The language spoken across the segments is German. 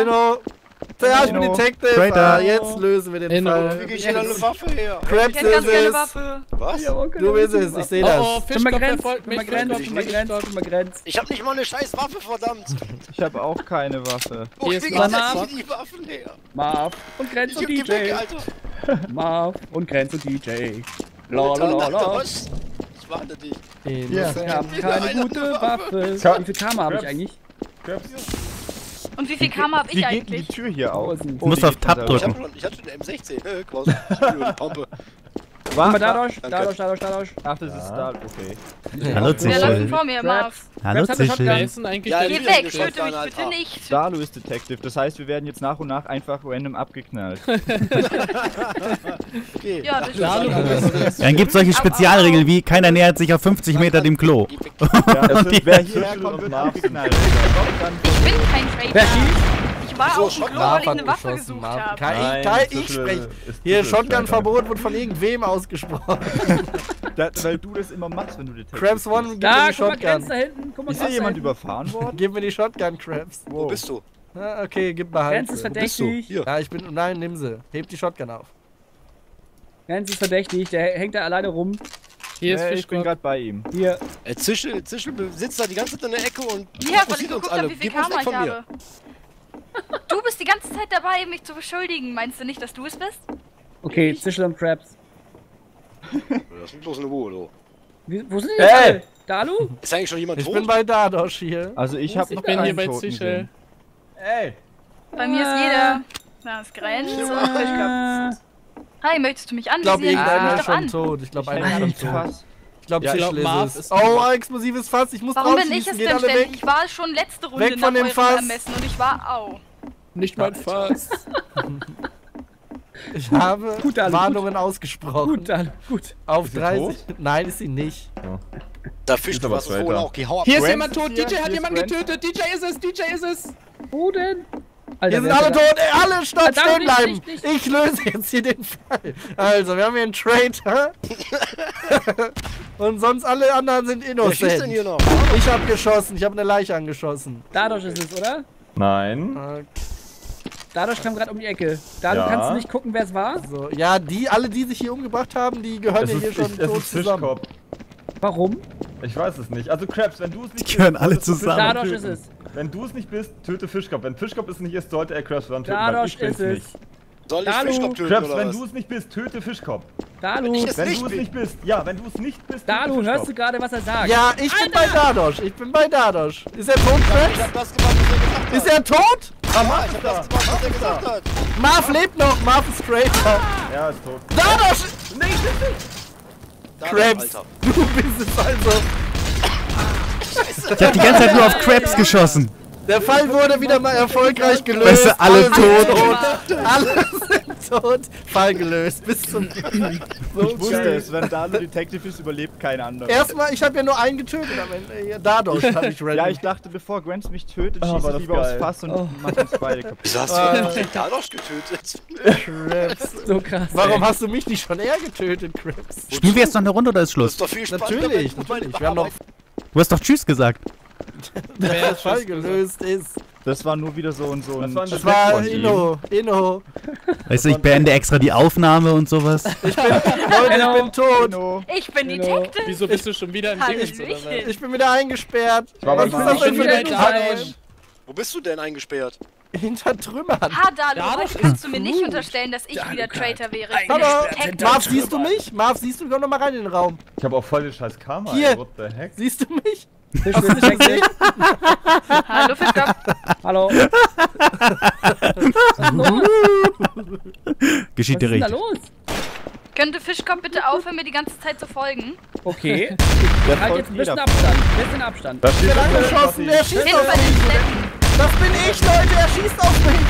Inno. Ja, ich bin Inno. Detective. Traitor. Ah, jetzt lösen wir den Inno. Fall. Wie krieg eine Waffe her? Krebs Ich hätte ganz gerne eine ist es. Waffe. Was? Du bist es, ich sehe Oh, das. oh, mal Fischkopf verfolgt mich. Fischkopf Grenz. Ich hab nicht mal eine scheiß Waffe, verdammt. Ich habe auch keine Waffe. Wo Hier ist krieg ich denn die Waffen her? Marv und Grenz und DJ. Alter. Marv und Grenz und DJ. La la la la. Was? Ich warne dich. Wir haben keine eine gute Waffe. Wie viel Karma habe ich eigentlich? Und wie viel Karma hab Wie ich eigentlich? die Tür hier auf? Du musst auf Tab Ich drücken. hab schon, ich hatte eine M16, ne? Quasi. Eine Pampe. Mal, dadurch, dadurch, dadurch, dadurch. Ach, das ist da. Okay. Hallo Wer läuft denn Zischel. vor mir, Marv? Hallo. Wer eigentlich Ja, der Geh weg, töte mich bitte nicht. Dalu ist Detective. Das heißt, wir werden jetzt nach und nach einfach random abgeknallt. Okay. Ja, das Dalu, ist Dann gibt es solche Spezialregeln wie keiner nähert sich auf 50 Meter dem Klo. Ja, das sind, wer hierher Zischel kommt, und wird Marv. abgeknallt. Ich bin kein Wer Traitor. schießt? Ich war So, auf dem Klo, weil ich eine Waffe gesucht habe. Kein, Nein, Zischel ich spreche. ist Hier, Shotgun-Verbot wird von irgendwem ausgesprochen. Das, weil du das immer machst, wenn du Detective Crabs One, gib mir Da, die guck mal, Grenz da Shotgun. hinten. Guck mal, Ist hier jemand hinten. überfahren worden? Gib mir die Shotgun, Crabs. Wo bist du? Ah, okay, gib mal halt. Grenz ist bist du? verdächtig. Hier. Ja, ich bin. Nein, nimm sie. Heb die Shotgun auf. Grenz ist verdächtig. Der hängt da alleine rum. Hier ist Nee, ich bin gerade bei ihm. Hier. Äh, Zischel, Zischel sitzt da die ganze Zeit in der Ecke und Ja, fokussiert ich uns geguckt alle. habe, wie viel Gib uns Karma weg ich von mir. habe. Die ganze Zeit dabei, mich zu beschuldigen. Meinst du nicht, dass du es bist? Okay, Zischel und Krabs. Das ist bloß eine Ruhe, du. Wie, wo sind die Hey! alle? Dalu? Ist eigentlich schon jemand Ich tot? bin bei Dadosh hier. Also ich ist noch Ich bin hier bei Zischel. Ey! Bei mir ist jeder. Da ist Grenz und Fischkopf. Hi, möchtest du mich Ich glaube, anvisieren? irgendeiner Ruf ist schon an. tot. Ich glaube, Ich einer ist schon tot. Ich glaube, Ja, ich Zischel glaub, Marv ist Oh, tot. explosives Fass. Ich muss Warum bin ich es denn alle ständig? weg. Ich war schon letzte Runde Weg nach von dem eurem Fass. Ermessen und ich war au. Nicht mein Fass. Ich habe Gut, Dalu, Warnungen ausgesprochen. Gut, Dalu, gut. Auf Ist sie 30. Nein, ist sie nicht. Da fischt Ist was wohl Traitor. auch. Geh hau ab. Hier ist Grant jemand ist tot. hier, DJ hat hier ist jemanden getötet. DJ ist es. DJ ist es. Wo denn? Alter, Hier sind wer ist alle tot. Ey, alle stopp, stehen nicht, bleiben. nicht, nicht. Ich löse jetzt hier den Fall. Also, wir haben hier einen Traitor. Und sonst alle anderen sind Wer schießt denn hier innocent. noch? Ich habe geschossen. Ich habe eine Leiche angeschossen. Dadurch ist es, oder? Nein. Äh, Dadurch kam gerade um die Ecke. Dalu, Ja. kannst du nicht gucken, wer es war? So, ja, die, alle, die sich hier umgebracht haben, die gehören Es ja ist, hier schon ich, es tot ist zusammen. Fischkopf. Warum? Ich weiß es nicht. Also Krabs, wenn du es nicht Die gehören bist, alle zusammen. Dadurch ist es. Wenn du es nicht bist, töte Fischkopf. Wenn Fischkopf es nicht ist, sollte er Krabs dann töten, Dadurch ist es. nicht. Soll ich Dalu. Fischkopf töten Krabs, oder wenn du es nicht bist, töte Fischkopf. Dalu, Wenn nicht du es nicht bist, ja, wenn du es nicht bist, töte Dalu, hörst du gerade, was er sagt? Ja, ich bin bei Dadosh. Ich bin bei Dadosh. Ist er tot, Ich Krebs? hab das gemacht, was gesagt hat. Ist er tot? Ja, ich hab das gemacht, was er gesagt hat. Marv lebt noch. Marv ist Traitor. Er ist tot. Da, Krabs. Alter. Du bist es also. Ich hab die ganze Zeit nur auf Krabs geschossen. Der Fall wurde wieder mal erfolgreich gelöst. Weißt du, alle sind tot. Alle sind tot. Fall gelöst. Bis zum. So Ich wusste geil. es, wenn Dalu Detective ist, überlebt kein anderer. Erstmal, ich habe ja nur einen getötet am Ende. Ja, Dadosh habe ich random. Ja, ich dachte, bevor Grants mich tötet, Oh, schieße war ich das lieber geil. aufs Fass und Oh. mach uns beide kaputt. Wieso hast Ah. du den Dadosh getötet? Krebs. So krass. Warum hast du mich nicht schon eher getötet, Krebs? Spielen wir jetzt noch eine Runde oder ist Das Schluss? ist doch viel spannender. Natürlich, natürlich. Wir haben noch, Du hast doch Tschüss gesagt. Der Fall gelöst ist. Das war nur wieder so und so ein war Das Check war. Inno. Inno. Weißt du, ich beende extra die Aufnahme und sowas. Leute, ich bin tot. Inno. Ich bin Genau. Detective. Wieso bist du schon wieder im Dingens, Dings oder was? Ich bin wieder eingesperrt. war das denn Ich für bin ein wieder rein. Wo bist du denn eingesperrt? Hinter Trümmern. Ha, Dalu, Ja, heute das kannst du mir nicht unterstellen, dass ich wieder Traitor wäre. Ich bin Hallo. Marv, siehst du mich? Marv, siehst du? Komm doch mal rein in den Raum. Ich habe auch voll den scheiß Karma. Hier. What the heck? Siehst du mich? Fisch nicht gesehen. Hallo, Fischkopf. Hallo. Geschieht Was ist denn da los? Könnte Fischkopf bitte aufhören, mir die ganze Zeit zu folgen? Okay. Der Halt folgt jetzt ein bisschen jeder. Abstand. Ein bisschen Abstand. Da steht der angeschossen. Wer schießt auf mich? Das bin ich, Leute. Er schießt auf mich.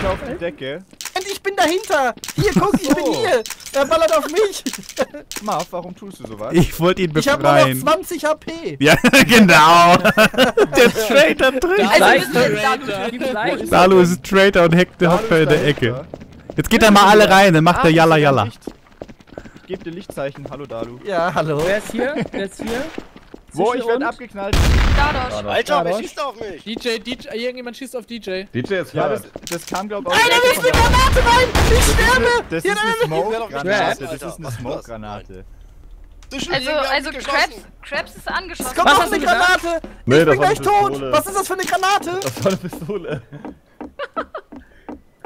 Ist auf die Decke. Und ich bin dahinter. Hier, guck, ich bin so. hier. Er ballert auf mich. Marv, warum tust du sowas? Ich wollte ihn Ich habe nur noch befreien. 20 HP. Ja, genau. Der Traitor drin. Also. Dalu ist ein Traitor und hackt der Hopfer in der. Ecke. Jetzt geht er mal alle rein, dann macht Ah, er Yalla Yalla. gebe dir Lichtzeichen. Hallo Dalu. Ja, hallo. Wer ist hier? Wer ist hier? Wo? Ich werde abgeknallt. Dadosch. Alter, wer Dadosch. schießt auf mich? DJ, DJ, irgendjemand schießt auf DJ. DJ ist Ja, das, das kam glaub ich der wirft Ecke eine Granate rein! Ich sterbe! Das Ja, ist eine nein, nein, nein. Smoke-Granate. Das Alter, ist eine ist das? Smoke-Granate. Also, also Krabs. Krabs ist angeschossen. Es kommt noch eine? Granate! Nee, ich das bin gleich tot! Was ist das für eine Granate? Das war eine Pistole.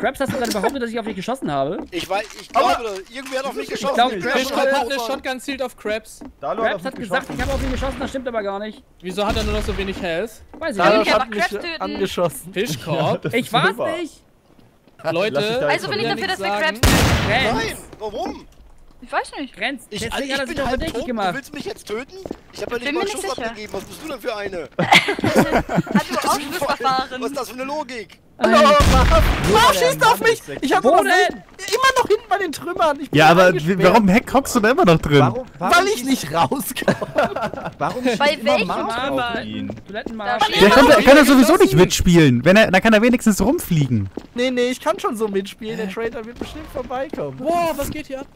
Krabs, hast du gerade behauptet, dass ich auf dich geschossen habe? Ich weiß, ich glaube, irgendwer hat auf mich geschossen. Ich Krabs bin Fischkopf hat eine. Shotgun zielt auf Krabs. Dalo Krabs hat gesagt, ich habe auf ihn geschossen, das stimmt aber gar nicht. Wieso hat er nur noch so wenig Health? Weiß ich Dadosch nicht. Aber hat mich angeschossen. Fischkorb? Ich war's nicht. Leute, Also bin ich dafür, dass wir. Krabs töten. Grenz, Nein, warum? Ich weiß nicht. Grenz. Ich, also, hat er ich sich bin doch halb verdächtig tot, du gemacht. willst mich jetzt töten? Ich habe ja nicht mal Schuss abgegeben, was bist du denn für eine? Hast du Was Ausschlussverfahren? ist das für eine Logik? Hallo! Marv der schießt auf mich! Ich hab Wo noch denn? immer noch hinten bei den Trümmern. Ich bin Ja, aber warum heck hockst du da immer noch drin? Warum, warum Weil ich nicht rauskomme. Warum Bei welchem Marv auf ihn? Der kann, Ja, kann er sowieso nicht mitspielen. Wenn er, dann kann er wenigstens rumfliegen. Nee, nee, ich kann schon so mitspielen. Der Trader wird bestimmt vorbeikommen. Wow, was geht hier ab?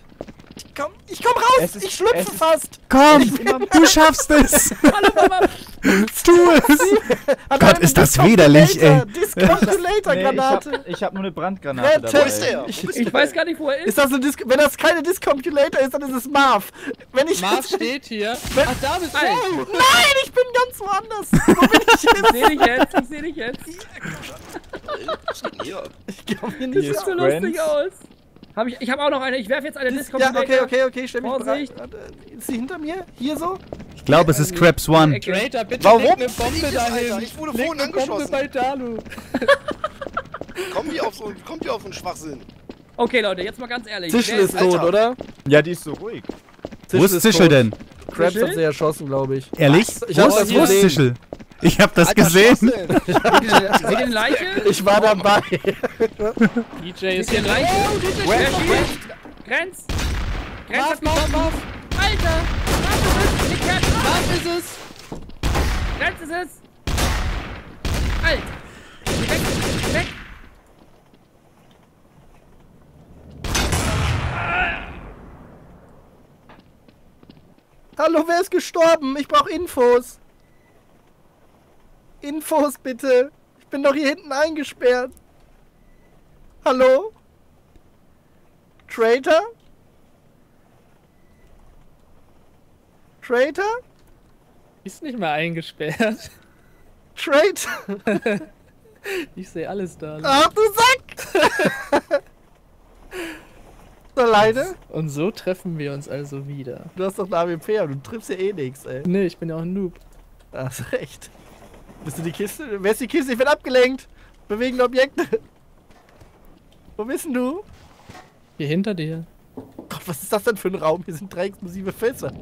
Ich komm, ich komm raus! Ist- ich schlüpfe fast! Komm, du schaffst es. Tu es. Gott, ist das widerlich, ey. Nee, Discombulator-Granate! ich hab, ich hab nur eine Brandgranate Wo dabei. ist der? Ich- Ich weiß gar nicht, wo er ist. ist das eine Dis wenn das keine Discombulator ist, dann ist es Marv. Wenn ich Marv steht hier. Wenn- Ach, da bist du. Nein, ich bin ganz woanders. Wo bin ich ich jetzt? seh dich jetzt, ich seh dich jetzt. Was geht denn hier? ab? Ich komm hier nicht ist Sieht so lustig aus. Hab ich, ich habe auch noch eine. Ich werfe jetzt eine Ja, Discombulator. okay, okay, okay, stell mich Vorsicht. bereit. Ist sie hinter mir? Hier so? Ich glaube, es ist Krabs One. Ecke. Trader, bitte Warum leg eine Bombe dahin. Ich wurde leg vorhin eine Bombe angeschossen. bei Dalu. Kommen die auf so, kommt die auf so einen Schwachsinn? Okay, Leute, jetzt mal ganz ehrlich. Zischel ist tot, oder? Ja, die ist so ruhig. Wo ist Zischel denn? Krebs Zischel? hat sie erschossen, glaube ich. Ehrlich? Ich Wo ist, das Ich hab das Alter, gesehen. Seht ihr Leiche? Ich war dabei. DJ ist hier rein. Leiche? Wer schießt? Grenz! Grenz geschossen! Marv. Alter! Marv ist es! Marv ist es. Grenz ist es! Alter! Weg! Weg! Hallo, wer ist gestorben? Ich brauche Infos. Infos bitte. Ich bin doch hier hinten eingesperrt. Hallo? Traitor? Traitor? Ist nicht mehr eingesperrt. Traitor? Ich sehe alles da. Ach du Sack! Alleine? Und so treffen wir uns also wieder. Du hast doch eine AWP, aber du triffst ja eh nichts, ey. Nee, ich bin ja auch ein Noob. Da Hast du recht. Bist du die Kiste? Wer ist die Kiste? Ich werde abgelenkt. Bewegende Objekte. Wo bist denn du? Hier hinter dir. Gott, was ist das denn für ein Raum? Hier sind drei explosive Fässer.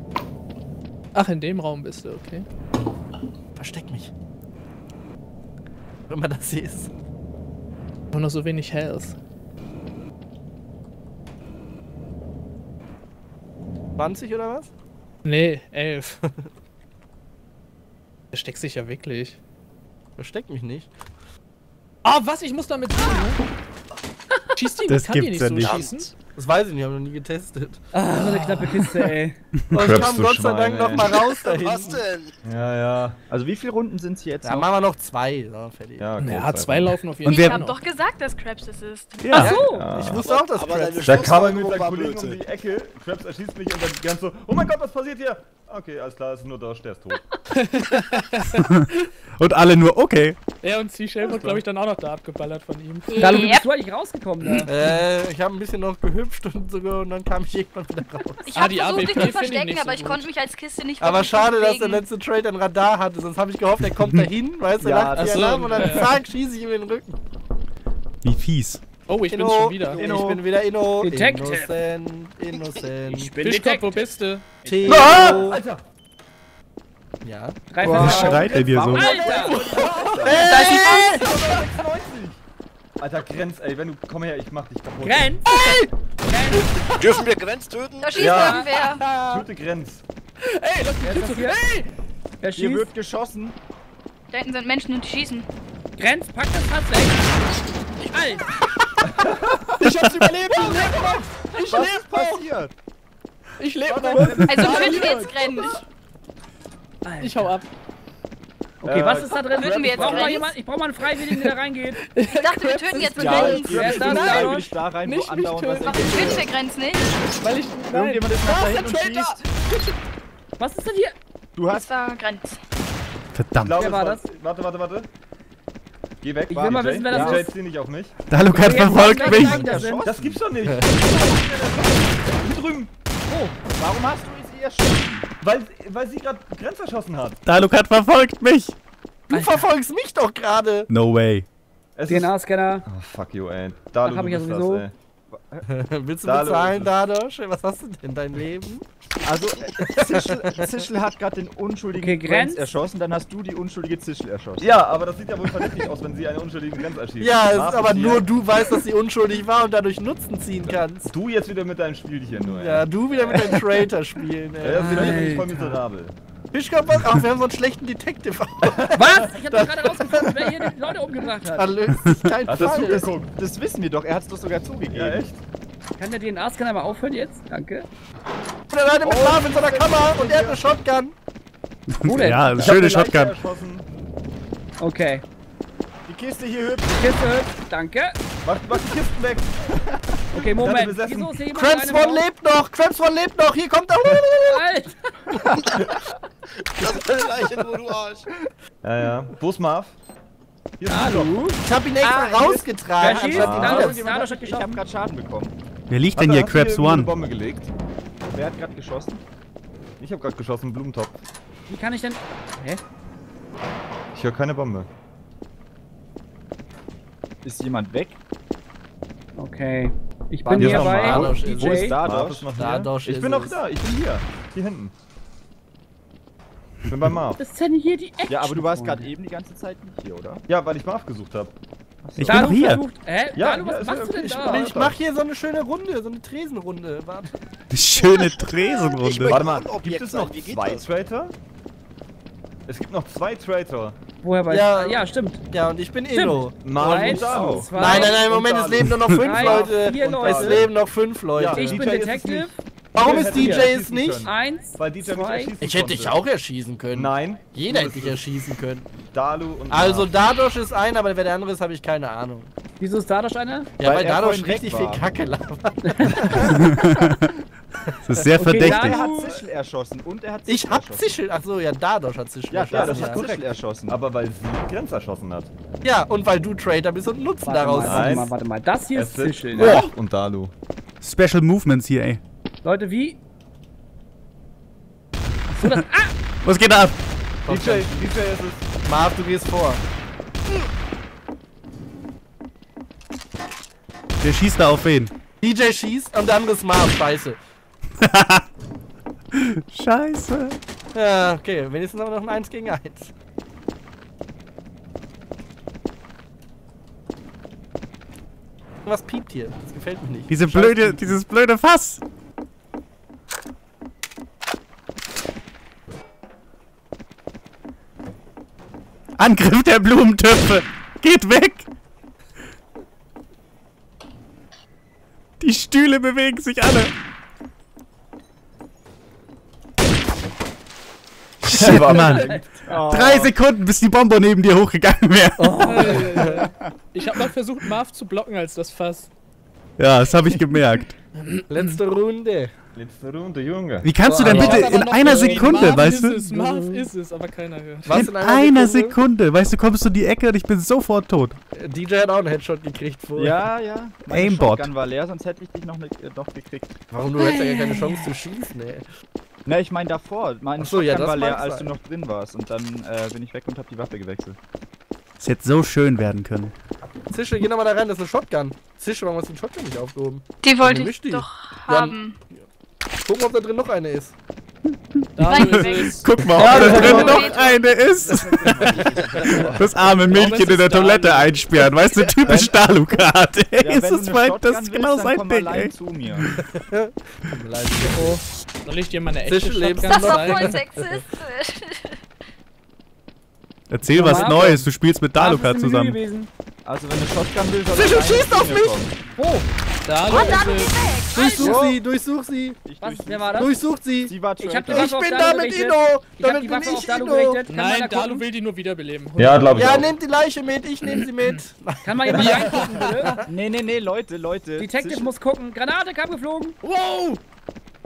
Ach, in dem Raum bist du, okay. Versteck mich. Wenn man das hier ist. Nur noch so wenig Health. 20 oder was? Nee, elf. Versteckt sich ja wirklich. Versteck mich nicht. Ah, was? Ich muss damit ziehen, ne? Schießt die? Das Kann die gibt's nicht ja so nicht. schießen? Das weiß ich nicht, habe noch nie getestet. Ah, so eine knappe Kiste, ey. Aber ich Crabs, kam Gott sei Dank Schwein, noch ey. mal raus da Was denn? Ja, ja. Also wie viele Runden sind es jetzt Ja, noch? machen wir noch zwei. So, fertig. Ja, okay, Ja, zwei laufen auf jeden Und Ich hab doch gesagt, dass Krabs es ist. Ach so! Ja. Ich wusste auch, dass Aber Krebs... Da kam er mit seinen war Kollegen um die Ecke, Krabs erschießt mich und dann ganz so, oh mein Gott, was passiert hier? Okay, alles klar, ist nur Dosh, der ist tot. Und alle nur, okay. Er und Seashell wird, glaube ich, dann auch noch da abgeballert von ihm. Dalu, wie bist du eigentlich rausgekommen da? Äh, ich habe ein bisschen noch gehüpft und sogar und dann kam ich irgendwann wieder raus. Ich Ah, hab die versucht, dich zu finde ich verstecken, nicht so aber ich konnte mich als Kiste nicht Aber schade, dass der bewegen. letzte Trade ein Radar hatte, sonst habe ich gehofft, er kommt dahin, weißt du, Ja, lacht ach die so, Alarm und dann ja. zack, schieße ich ihm in den Rücken. Wie fies. Oh, ich Inno, schon wieder. Ich bin wieder Inno. Detective. Innocent, innocent. Ich bin Fischkopf, wo bist du? Theo. Alter! Ja. Drei Boah. Was schreit er dir so? Alter! 96! Alter, Grenz, ey, wenn du, komm her, ich mach dich kaputt. Grenz! Dürfen wir Grenz töten? Da schießt Ja. irgendwer. Töte Grenz. Ey, lass mich das hier? Wer Hier schießt? wird geschossen. Da hinten sind Menschen und die schießen. Grenz, pack das Fass weg! Alter! Ich hab's überlebt! Ich lebe noch! Ich Was lebe ist noch! passiert? Ich lebe noch! Also töten wir jetzt Grenz. Ich hau ab. Okay, Äh, was ist da drin? Töten wir Ich jetzt brauche mal Grenz? jemand, ich brauch mal einen Freiwilligen, der da reingeht. Ich dachte, wir töten jetzt Ja, Grenz. ich Wer ist das? will Danosch? freiwillig da rein, wo Nicht mich andauernd was. Warum töten wir Grenz nicht? Weil ich. Nein. Irgendjemand ist nach da hinten und schießt. Was ist denn hier? Du Das hast. war Grenz. Ich Verdammt. glaube, Wer es war das? Warte, warte, warte. Geh weg. Ich will mal wissen, wer das ist. zieh nicht auf mich. Dalukat Jetzt verfolgt mich. ich, das gibt's doch nicht. Hier drüben. Warum hast du sie erschossen? Weil, weil sie gerade Grenz erschossen hat. Dalukat verfolgt mich. Du verfolgst mich doch gerade. No way. Es ist- DNA-Scanner. Oh, fuck you, ey. Da, Ach, hab ich ja sowieso. ey. Willst du Da bezahlen. Dadosch? Was hast du denn dein Leben? Also, Zischel, Zischel hat gerade den unschuldigen Okay, Grenz erschossen, dann hast du die unschuldige Zischel erschossen. Ja, aber das sieht ja wohl verdächtig aus, wenn sie einen unschuldigen Grenz erschießt. Ja, es ist aber hier. nur du weißt, dass sie unschuldig war und dadurch Nutzen ziehen kannst. Du jetzt wieder mit deinem Spielchen nur, ey. Ja, du wieder mit deinem Traitor spielen, Ja, ey. das wird nämlich voll miserabel. Fischkopf, ach, wir haben so einen schlechten Detective. Was? Ich hab doch gerade rausgefunden, wer hier die Leute umgebracht Da hat. löst sich kein Fall. zugeguckt? Das wissen wir doch, er hat es doch sogar zugegeben. Ja, echt? Kann der DNA-Scanner mal aufhören jetzt? Danke. Der Leute mit Marvin in so einer Kammer und er hat eine Shotgun. Wo denn? Ja, schöne eine Leiche Shotgun. Okay. Die Kiste hier hübsch. Kiste hübsch. Danke. Mach, mach die Kisten weg. Okay, Moment. Wieso ist hier jemand Cramps alleine One lebt noch, Cramps One lebt noch, hier kommt er. Alter. Das ist eine Leiche, nur du Arsch. Ja, ja. Wo ist Marv? Hier ist Hallo? Ich hab ihn extra Ah, rausgetragen. Wer schießt? hat- hat Ich hab gerade Schaden bekommen. Wer liegt denn hier? eine One. Bombe gelegt. Wer hat gerade geschossen? Ich hab gerade geschossen, Blumentopf. Wie kann ich denn... Hä? Ich höre keine Bombe. Ist jemand weg? Okay. Ich bin hier bei Dadosch ist- Wo ist DJ. Dadosch? ist noch Dadosch. Ich bin noch da, ich bin hier. Hier hinten. Ich bin bei Marv. Was ist denn hier die Action? Ja, aber du warst gerade eben die ganze Zeit nicht hier, oder? Ja, weil ich Marv gesucht habe. Ich bin hier. versucht... Hä? Ja, Dalu, ja, was ist machst ja du denn okay, da? ich Ich mach hier so eine schöne Runde, so eine Tresenrunde. Warte. Schöne Tresenrunde. Warte mal, gibt es noch zwei das? Traitor? Es gibt noch zwei Traitor. Woher weiß Ja. Ja, stimmt. Ja, und ich bin zwei, Nein, nein, nein, und Moment, es leben nur noch fünf Drei, Leute. vier Es Leute. leben noch fünf Leute. Ja, Ich DJ bin Detective. Warum ist mich DJ es nicht? Eins, Weil DJ mich zwei... erschießen Ich hätte dich auch erschießen können. Nein. Jeder hätte dich erschießen können. Dalu und Also Marv. Dadosch ist einer, aber wer der andere ist, habe ich keine Ahnung. Wieso ist Dadosch einer? Ja, Weil weil, weg richtig war. viel Kacke labert. Das ist sehr Okay, verdächtig. Er hat Zischel erschossen und er hat Zischel Ich hab. Zischel. Achso, ja, Dadosch hat Zischel Ja, erschossen, hat ja. Zischel erschossen. Aber weil sie Grenz erschossen hat. Ja, und weil du Traitor bist und Nutzen Warte daraus mal, ziehst. warte mal, warte mal. Das hier ist Acid Zischel. ne? und Dalu. Special Movements hier, ey. Leute, wie... So, das... Ah! Was geht ab? DJ, DJ ist es. Marv, du gehst vor. Der schießt da auf wen? DJ schießt und der andere ist Marv. Scheiße. Scheiße. Ja, okay, wenigstens haben wir noch ein 1 gegen 1. Was piept hier? Das gefällt mir nicht. Diese blöde, dieses blöde Fass. Angriff der Blumentöpfe. Geht weg. Die Stühle bewegen sich alle. Shit, Mann. Drei Sekunden, bis die Bombe neben dir hochgegangen wäre. Ich hab noch versucht, Marv zu blocken als das Fass. Ja, das habe ich gemerkt. Letzte Runde. Letzte Runde, Junge. Wie kannst du denn bitte in einer Sekunde, weißt ist du? Es, Marv ist es, aber keiner hört. Was In einer Sekunde, weißt du, kommst du in die Ecke und ich bin sofort tot. DJ hat auch einen Headshot gekriegt vorher. Ja, ja. Meine Aimbot. Shotgun war leer, sonst hätte ich dich noch, äh, noch gekriegt. Warum du hättest ja gar keine Chance zu schießen, ey. Ne, ich meine davor. Mein Ach so, ja, Shotgun das war leer, als du noch drin warst. Und dann äh, bin ich weg und hab die Waffe gewechselt. Es hätte so schön werden können. Zische, geh nochmal da rein, das ist eine Shotgun. Zische, warum hast du den Shotgun nicht aufgehoben? Die wollte ich die. doch Ja, haben. Gucken, ob da drin noch eine ist. Da ist. Guck mal, Ja, ob da drin noch eine ist. Das arme Mädchen in der Toilette einsperren. Weißt du, typisch Dalukat. Ey, Ja, ist das, mein, Shotgun das ist genau sein Ding, allein ey. zu mir. Soll ich dir mal eine echte Zische, lebst Shotgun Das war voll zeigen? sexistisch. Erzähl was Marvin. Neues, du spielst mit im Menü zusammen. gewesen. Also wenn du Shotgun willst, soll Sicher, schießt auf mich! Da Oh, da weg. Durchsuch sie, durchsuch sie. Ich Was? Wer war das? Durchsuch sie. Sie war Ich hab die Ich bin Dalu da mit gerichtet. Inno. Ich hab Damit die bin ich. Kann Nein, Dalu will die nur wiederbeleben. Ja, glaube ich Ja, nehmt die Leiche mit, ich nehme sie mit. Kann mal jemand reingucken, bitte? Nee, nee, nee, Leute, Leute. Detective muss gucken. Granate kam geflogen. Wow!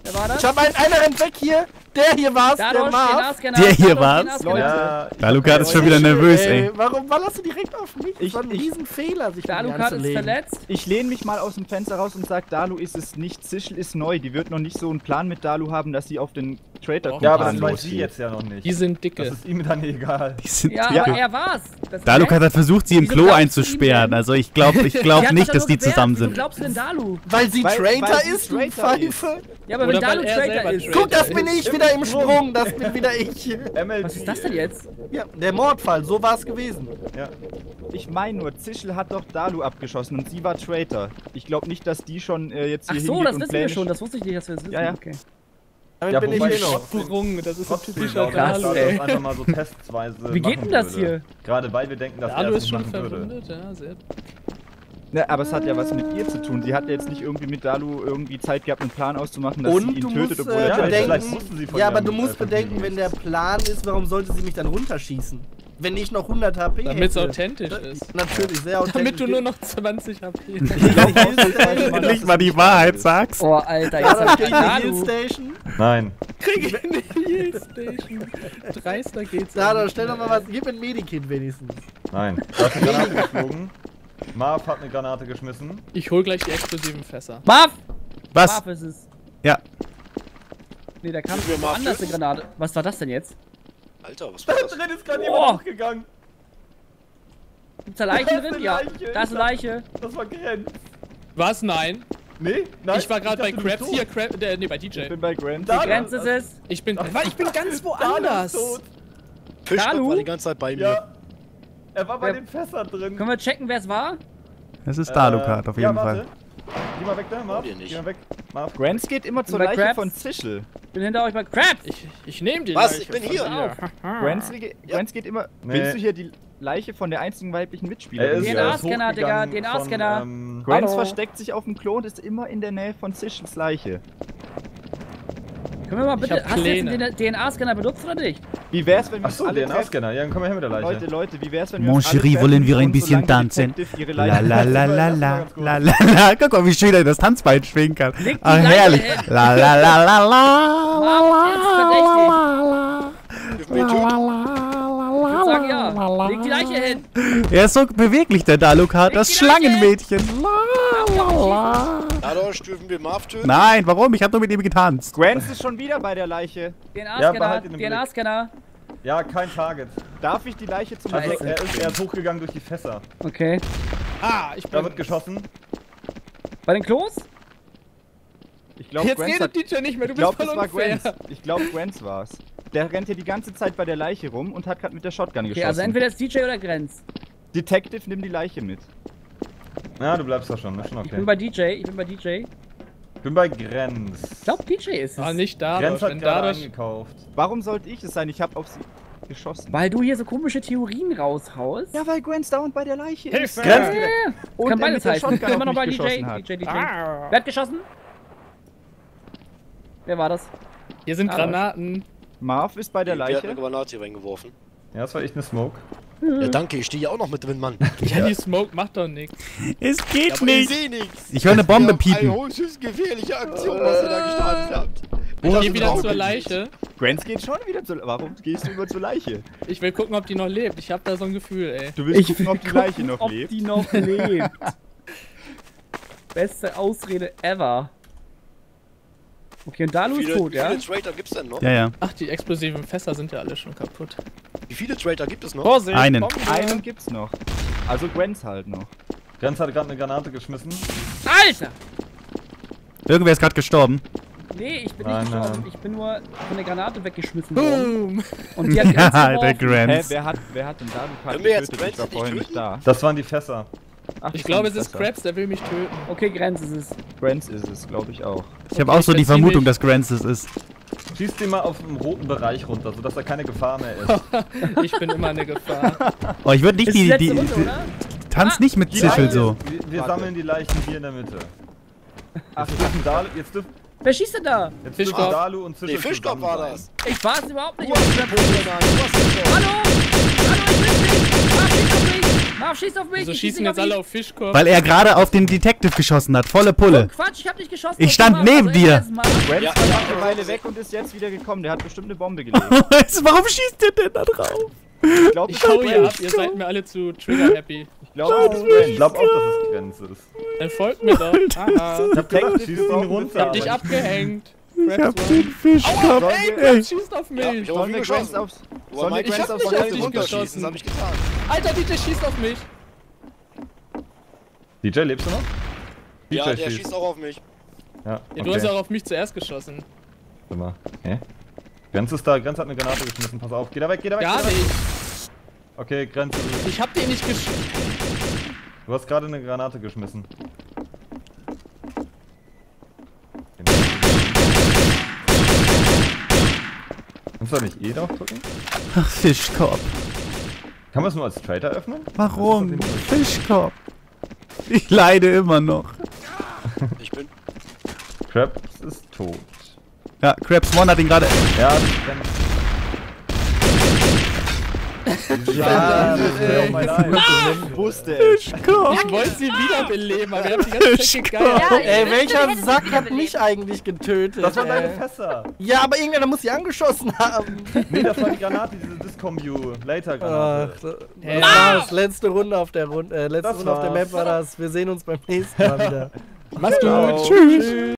Wer war das? Ich hab einen, einer rennt weg hier. Der hier war's, der. DNA-Scanner. Der hier war's? Ja, ich Dalukat hab ist schon wieder nervös, Ey, ey. warum ballerst du direkt auf mich? Das Ich- war ein ich- Riesenfehler, sich mir Dalukat ist verletzt. Ich lehne mich mal aus dem Fenster raus und sag, Dalu ist es nicht. Zischel ist neu. Die wird noch nicht so einen Plan mit Dalu haben, dass sie auf den traitor Ja, aber das weiß sie jetzt ja noch nicht. Die sind Das dicke. ist ihm dann egal. Die sind Ja, dicke. aber er war's. Das Dalukat hat versucht, sie im Wieso Klo einzusperren. Also ich glaube ich glaub nicht, dass die zusammen Wieso sind. glaubst du denn Dalu? Weil sie Traitor sie ist, du. Pfeife. Ja, aber Oder wenn Dalu er Traitor ist. Guck, das bin ich wieder im Sprung. Das bin wieder ich. MLG. Was ist das denn jetzt? Ja, der Mordfall, so war's gewesen. Ja. Ich meine nur, Zischel hat doch Dalu abgeschossen und sie war Traitor. Ich glaube nicht, dass die schon äh, jetzt Ach hier so, hingeht das wissen wir schon. Das wusste ich nicht, dass wir das wissen. Ja, ja. Okay. Damit Ja, bin ich wobei- Inno. Sprung, das ist ein typischer Dalu, Dalu das einfach mal so testweise Wie geht denn das würde. hier? Gerade weil wir denken, dass Dalu er ist es schon nicht machen würde. verwundet, ja, sehr. Ne, aber es hat ja was mit ihr zu tun. Sie hat ja jetzt nicht irgendwie mit Dalu irgendwie Zeit gehabt, einen Plan auszumachen, dass sie Und ihn du tötet, musst obwohl äh, er vielleicht- Traitor vielleicht sie Ja, aber du musst äh, bedenken, wenn der Plan ist, warum sollte sie mich dann runterschießen? Wenn ich noch 100 HP Damit es authentisch ist. Natürlich, sehr authentisch. Damit du nur noch 20 HP Endlich mal die Wahrheit sagst. Oh, Alter, jetzt hab krieg ich die Heal. Station. Nein. kriege ich in die Heal Station. Dreister geht's. Nicht stell doch mal was. Gib mir ein Medikit wenigstens. Nein. Eine Granate geflogen. Marv hat eine Granate geschmissen. Ich hol gleich die explosiven Fässer. Marv! Was? Marv ist es. Ja. Nee, da kam woanders eine? Granate. Was war das denn jetzt? Alter, was war das? drin ist gerade Oh. jemand hochgegangen. Gibt's da Leichen Da ist drin? eine Ja. Leiche. Da ist eine Leiche. Das war Grenz. Was? Nein. Nee? Nein? Ich war gerade bei Krabs. Hier, Krabs. Äh, nee, bei DJ. Ich bin bei Grant. Da- Grenze ist es. Ich bin. Ach, ich bin ganz Dalu woanders. ist tot. Fischbock Dalu? war die ganze Zeit bei mir. Ja. Er war bei Ja. den Fässern drin. Können wir checken, wer es war? Es ist Dalukat auf Äh, ja, jeden warte. Fall. Geh mal weg da, Marv. dir nicht. Geh mal weg. Marv. Grants geht immer zur Leiche Krabs? von Zischel. Bin hinter euch bei Krabs. Ich, ich nehme die Was? Leiche Ich bin hier. Grants, ge- Grants geht immer. Nee. Willst du hier die Leiche von der einzigen weiblichen Er Mitspielerin? ist, sehen? DNA er ist Scanner, Digga, DNA-Scanner. von, Ähm, Grants versteckt sich auf dem Klo und ist immer in der Nähe von Zischels Leiche. Können wir mal bitte. Hast du jetzt einen DNA-Scanner benutzt oder nicht? Wie wär's, wenn wir Achso? DNA-Scanner. Ja, dann komm mal her mit der Leiche. Leute, Leute, wie wär's, wenn wir Mon chéri, wollen wir ein bisschen tanzen? La la la la la la la la. Guck mal, wie schön er das Tanzbein schwingen kann. Ah, herrlich. La la la la la. Töten? Ich würd sagen ja. Leg die Leiche hin. Er ist so beweglich, der Dalukat, das Schlangenmädchen. La la la. Dadurch dürfen wir Marv töten? Nein, warum? Ich habe nur mit ihm getanzt. Grants ist schon wieder bei der Leiche. DNA-Scanner. DNA-Scanner. Ja, kein Target. Darf ich die Leiche zum Also, er ist, er ist hochgegangen durch die Fässer. Okay. Ah, ich Da bin. wird geschossen. Bei den Klos? Ich glaube, Jetzt Grants redet hat... DJ nicht mehr, du Ich glaube, bist das voll war unfair. Grants. Ich glaube, Grants war's. Der rennt hier die ganze Zeit bei der Leiche rum und hat gerade mit der Shotgun Okay, geschossen. also entweder ist DJ oder Grenz. Detective, nimm die Leiche mit. Ja, du bleibst da schon. Das ist schon Ich bin okay. bei DJ, ich bin bei DJ. Ich bin bei Grenz. Ich glaube, DJ ist es. Ah, nicht dadurch. Grenz hat dadurch. eingekauft. Warum sollte ich es sein? Ich habe auf sie geschossen. Weil du hier so komische Theorien raushaust. Ja, weil Grants dauernd bei der Leiche ist. Hilfe! Grenz, Und Kann beides heißen. Shotgun Immer auf noch bei DJ. DJ, DJ. Ah. Wer hat geschossen? Wer war das? Hier sind Ah, Granaten. Marv ist bei der Wer hat eine Leiche. Granate hier reingeworfen? Ja, das war echt eine Smoke. Ja, danke, ich stehe ja auch noch mit drin, Mann. Ja, die Smoke macht doch nichts. Es Ja, geht ich nicht. sehe nichts. Ich höre eine Bombe Eine piepen. höchst gefährliche Aktion, was ihr da gestartet habt. Ich das geh ist wieder zur. Leiche. Grants geht schon wieder zur Warum gehst du immer zur Leiche? Ich will gucken, ob die noch lebt. Ich hab da so ein Gefühl, ey. Du willst Ich gucken, ob die gucken, Leiche noch ob lebt. die noch lebt. Beste Ausrede ever. Okay, und Dalu Wie ist tot, wie ja? viele Traitor gibt's denn noch? Ja, ja. Ach, die explosiven Fässer sind ja alle schon kaputt. Wie viele Traitor gibt es noch? Vorsicht! Einen. Bombe. Einen gibt's noch. Also Grants halt noch. Grenz hat gerade eine Granate geschmissen. Alter! Irgendwer ist gerade gestorben. Nee, ich bin Nein, nicht gestorben. nein. Ich bin nur von der Granate weggeschmissen worden. Boom! Und die hat Grenz Ja, der geworfen. Hä, Grants. wer hat, wer hat denn da wir jetzt getötet? Ich war nicht nicht da. Das waren die Fässer. Ach, Ich glaube, es ist. Krabs, der will mich töten. Okay, Grenz ist es. Grants ist es, glaube ich auch. Ich habe auch so ich die Vermutung, dass Grants es ist. Schieß den mal auf dem roten Bereich runter, sodass da keine Gefahr mehr ist. Ich bin immer eine Gefahr. Oh, ich würde nicht Ist die, die Runde, die oder? Tanz nicht mit Zischel so. Wir, wir sammeln die Leichen hier in der Mitte. Ach, Jetzt dürfen Dalu, jetzt dürfen, Wer schießt denn da? jetzt Fischkopf. Dalu und Zischel Nee, Fischkopf war das. Ich war es überhaupt nicht. Hallo? Hallo, ich bin's nicht. Marv schießt auf mich. Marv schießt auf mich. Ich schieß schießen jetzt alle auf Fischkopf? Weil er gerade auf den Detective geschossen hat. Volle Oh, Pulle. Quatsch, ich hab nicht geschossen. Ich stand neben Also, dir. Gwen Ja, war eine. Weile weg und ist jetzt wieder gekommen. Der hat bestimmt eine Bombe gelegt. Warum schießt der denn da drauf? Ich glaube, Ich hau ihr ab, ihr seid mir alle zu trigger-happy. Ich glaube, das ist Gwen. Ich glaube auch, dass es Grenze ist. Dann folgt mir doch. Aha. Runter. Ich hab dich abgehängt. Ich hab den Fischkopf. Sollen Ey, wir, Crabs schießt auf Ja, mich. ich sollen hab Gwens geschossen. aufs... Gwens ich aufs nicht auf dich geschossen. Hab ich getan. Alter, DJ schießt auf mich. DJ, lebst du noch? DJ Ja, der schießt auch auf mich. Ja, Ja, du hast okay. auch auf mich zuerst geschossen. Warte mal. Hä? Grenz ist da, Grenz hat eine Granate geschmissen, pass auf. Geh da weg, geh da weg. Gar geh da weg. nicht. Okay, Grenz. Ich hab den nicht geschossen. Du hast gerade eine Granate geschmissen. Kannst du da nicht eh drauf drücken? Ach, Fischkopf. Kann man es nur als Traitor öffnen? Warum? Fischkopf. Ich leide immer noch. Ich bin. Krabs ist tot. Ja, Krabs One hat ihn gerade. Ja, Grenz. Ja, ey, oh mein Gott. wusste. Ich wollte sie wiederbeleben, aber wir haben die ganze Zeit gegeiert. Ja, Ey, ich welcher Sack hat mich eigentlich getötet? Das waren deine Fässer. Ja, aber irgendeiner muss sie angeschossen haben. Nee, das war die Granate, diese Discom-View. Later Ach, Granate. das Hä? war's. Letzte Runde auf der Runde, äh, letzte Das Runde auf der. Map war das. Wir sehen uns beim nächsten Mal wieder. Mach's gut. Tschüss.